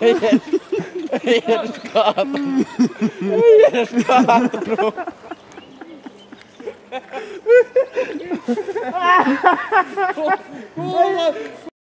Ei edes kaatunut. Ei edes kaatunut. Kuulla,